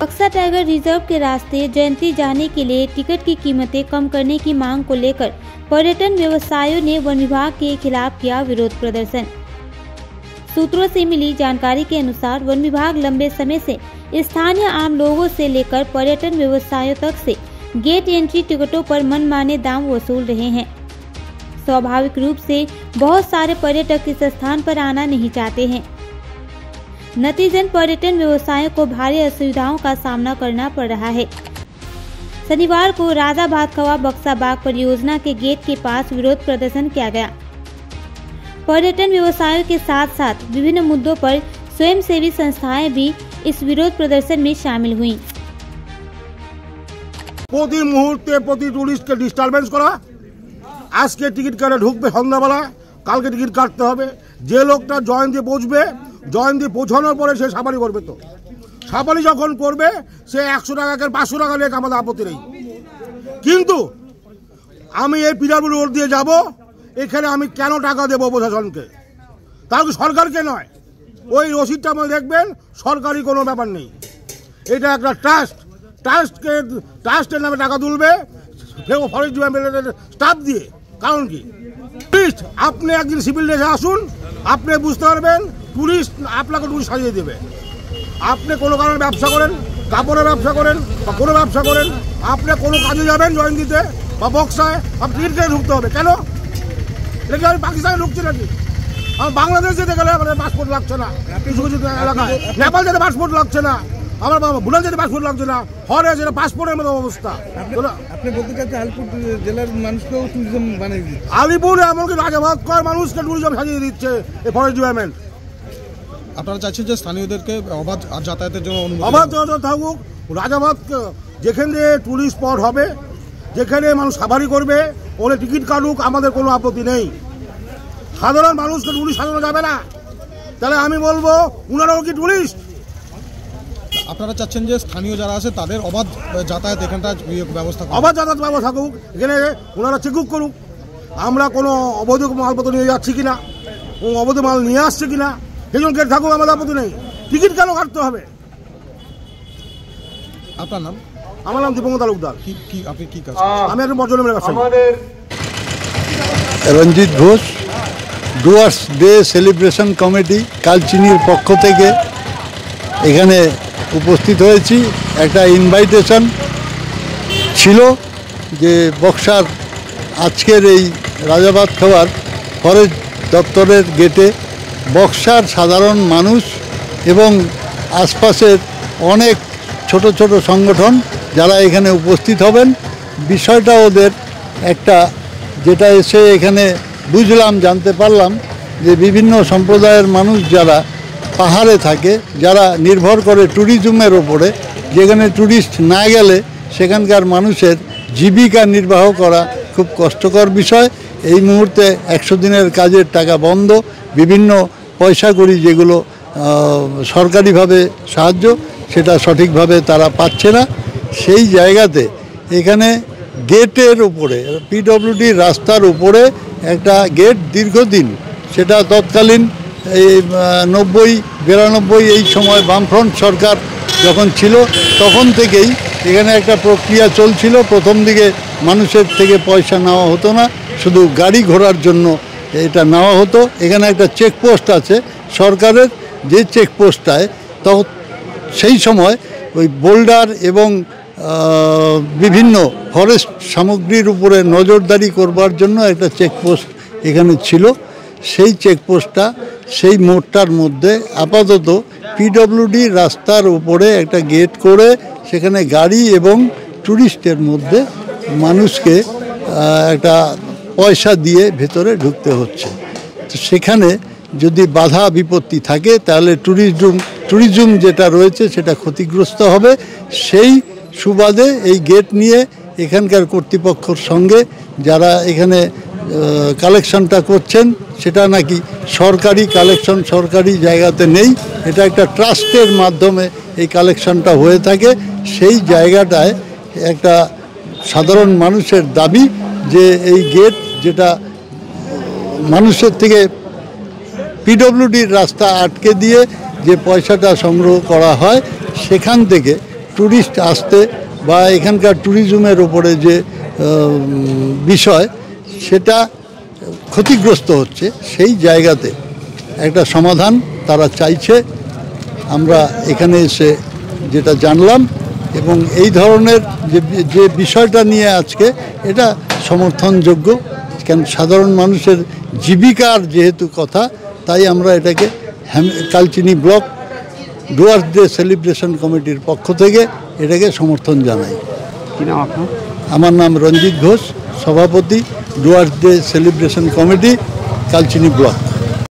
बक्सा tiger reserve के रास्ते जयंती जाने के लिए टिकट की कीमतें कम करने की मांग को लेकर पर्यटन व्यवसायों ने वन विभाग के खिलाफ किया विरोध प्रदर्शन। सूत्रों से मिली जानकारी के अनुसार वन विभाग लंबे समय से स्थानीय आम लोगों से लेकर पर्यटन व्यवसायों तक से गेट एंट्री टिकटों पर मनमाने दाम वसूल रहे हैं। स्वाभाविक रूप से बहुत सारे पर्यटक इस स्थान पर आना नहीं चाहते हैं। नतीजन पर्यटन व्यवसायों को भारी असुविधाओं का सामना करना पड़ रहा है शनिवार को राजा भातखवा बक्सा बाग परियोजना के गेट के पास विरोध प्रदर्शन किया गया पर्यटन व्यवसायों के साथ साथ विभिन्न मुद्दों पर स्वयंसेवी संस्थाएं भी इस विरोध प्रदर्शन में शामिल हुई প্রতি মুহূর্তে প্রতি টুরিস্টকে ডিস্টারবেন্স করা আজকে টিকিট কাটে ঢুকবে সন্ধ্যাবেলা কালকে টিকিট কাটতে হবে যে লোকটা জয়ন্তী পৌঁছবে জয়ন্তী পৌঁছানোর পরে সে সাফারি করবে তো। সাফারি যখন করবে, সে একশো টাকাকে পাঁচশো টাকা নিয়ে আমাদের আপত্তি নেই। কিন্তু আমি এই পিডাব্লিউ রোড দিয়ে যাব, এখানে আমি কেন টাকা দেবো প্রশাসনকে? কি সরকারকে নয়। ওই রসিদটা আমার দেখবেন, সরকারি কোনো ব্যাপার নেই। এটা একটা ট্রাস্ট। ট্রাস্টকে, ট্রাস্টের নামে টাকা তুলবে, সেও ফরেস্ট ডিপার্টমেন্টের স্টাফ দিয়ে। কারণ কি? টুরিস্ট আপনি একদিন সিভিল ড্রেসে আসুন, আপনি বুঝতে পারবেন টুরিস্ট আপনাকে টুরিস্ট সাজিয়ে দেবে। আপনি কোনো কারণে ব্যবসা করেন কাপড়ের ব্যবসা করেন বা কোনো ব্যবসা করেন আপনি কোনো কাজে যাবেন জয়ন্তীতে বা বক্সায় আপনি টিকিট কেটে ঢুকতে হবে। কেন? এটা কি আমি পাকিস্তানে ঢুকছি নাকি? আমার বাংলাদেশ যেতে গেলে আমাদের পাসপোর্ট লাগছে না। কিছু কিছু এলাকায়। নেপাল যেতে পাসপোর্ট লাগছে না। আমার বাবা ভুটান যেতে পাসপোর্ট লাগছে না। হরে যেটা পাসপোর্টের মতো অবস্থা। আপনি- বলতে চাচ্ছেন আলিপুর জেলার মানুষকেও ট্যুরিজম বানিয়ে দিচ্ছে। আলিপুর এমনকি রাজাভাত কর মানুষকে টুরিজম সাজিয়ে দিচ্ছে এই ফরেস্ট ডিপার্টমেন্ট আপনারা চাইছেন যে স্থানীয়দেরকে অবাধ আর যাতায়াতের জন্য অনুমতি আমার দেওয়া হোক। যত থাকুক রাজাভাত যেখানে টুরিস্ট স্পট হবে যেখানে মানুষ সাফারি করবে ওখানে টিকিট কাটুক আমাদের কোনো আপত্তি নেই। সাধারণ মানুষকে টুরিস্ট সাজানো যাবে না। তাহলে আমি বলব উনারাও কি টুরিস্ট আপনারা চাচ্ছেন যে স্থানীয় যারা আছে তাদের অবাধ যাতায়াত এখানটা ইয়ে ব্যবস্থা অবাধ যাতায়াত ব্যবস্থা থাকুক এখানে ওনারা চেকুক করুক। আমরা কোনো অবৈধ মালপত্র নিয়ে যাচ্ছি কিনা অবৈধ মাল নিয়ে আসছে কিনা গেট থাকুক আমাদের আপত্তি নেই। টিকিট কেন কাটতে হবে? আপনার নাম? আমার নাম দীপঙ্গ তালুকদার। কি কি আপনি কি কাজ আমি একজন বজ্রলেমের ব্যবসায়ী। Ranjit Ghosh Dooars day celebration committee কালচিনির পক্ষ থেকে এখানে উপস্থিত হয়েছি। একটা ইনভাইটেশন ছিল যে বক্সার আজকের এই রাজাবাদ খাওয়ার ফরেস্ট দপ্তরের গেটে বক্সার, সাধারণ মানুষ এবং আশপাশের অনেক ছোট ছোট সংগঠন যারা এখানে উপস্থিত হবেন। বিষয়টা ওদের একটা যেটা এসে এখানে বুঝলাম, জানতে পারলাম যে বিভিন্ন সম্প্রদায়ের মানুষ যারা পাহাড়ে থাকে, যারা নির্ভর করে ট্যুরিজমের ওপরে, যেখানে ট্যুরিস্ট না গেলে সেখানকার মানুষের জীবিকা নির্বাহ করা খুব কষ্টকর বিষয়। এই মুহূর্তে একশো দিনের কাজের টাকা বন্ধ। বিভিন্ন পয়সা করি যেগুলো সরকারিভাবে সাহায্য, সেটা সঠিকভাবে তারা পাচ্ছে না। সেই জায়গাতে এখানে গেটের উপরে পিডব্লিউডি রাস্তার উপরে একটা গেট দীর্ঘদিন, সেটা তৎকালীন এই নব্বই, বিরানব্বই এই সময় বামফ্রন্ট সরকার যখন ছিল, তখন থেকেই এখানে একটা প্রক্রিয়া চলছিল। প্রথম দিকে মানুষের থেকে পয়সা নেওয়া হতো না, শুধু গাড়ি ঘোরার জন্য এটা নেওয়া হতো। এখানে একটা চেকপোস্ট আছে, সরকারের যে চেকপোস্টটায় তখন সেই সময় ওই বোল্ডার এবং বিভিন্ন ফরেস্ট সামগ্রীর উপরে নজরদারি করবার জন্য একটা চেকপোস্ট এখানে ছিল। সেই চেকপোস্টটা সেই মোড়টার মধ্যে আপাতত পিডব্লিউডি রাস্তার উপরে একটা গেট করে সেখানে গাড়ি এবং ট্যুরিস্টের মধ্যে মানুষকে একটা পয়সা দিয়ে ভেতরে ঢুকতে হচ্ছে। তো সেখানে যদি বাধা বিপত্তি থাকে, তাহলে ট্যুরিজম ট্যুরিজম যেটা রয়েছে সেটা ক্ষতিগ্রস্ত হবে। সেই সুবাদে এই গেট নিয়ে এখানকার কর্তৃপক্ষর সঙ্গে যারা এখানে কালেকশনটা করছেন, সেটা নাকি সরকারি কালেকশন সরকারি জায়গাতে নেই। এটা একটা ট্রাস্টের মাধ্যমে এই কালেকশনটা হয়ে থাকে। সেই জায়গাটায় একটা সাধারণ মানুষের দাবি যে এই গেট যেটা মানুষের থেকে পিডব্লিউডির রাস্তা আটকে দিয়ে যে পয়সাটা সংগ্রহ করা হয়, সেখান থেকে ট্যুরিস্ট আসতে বা এখানকার ট্যুরিজমের ওপরে যে বিষয়, সেটা ক্ষতিগ্রস্ত হচ্ছে। সেই জায়গাতে একটা সমাধান তারা চাইছে। আমরা এখানে এসে যেটা জানলাম এবং এই ধরনের যে বিষয়টা নিয়ে আজকে, এটা সমর্থনযোগ্য। কেন সাধারণ মানুষের জীবিকার যেহেতু কথা তাই আমরা এটাকে হ্যাম- Kalchini block Dooars day celebration কমিটির পক্ষ থেকে এটাকে সমর্থন জানাই। আমার নাম রঞ্জিত ঘোষ সভাপতি Dooars day celebration committee Kalchini block.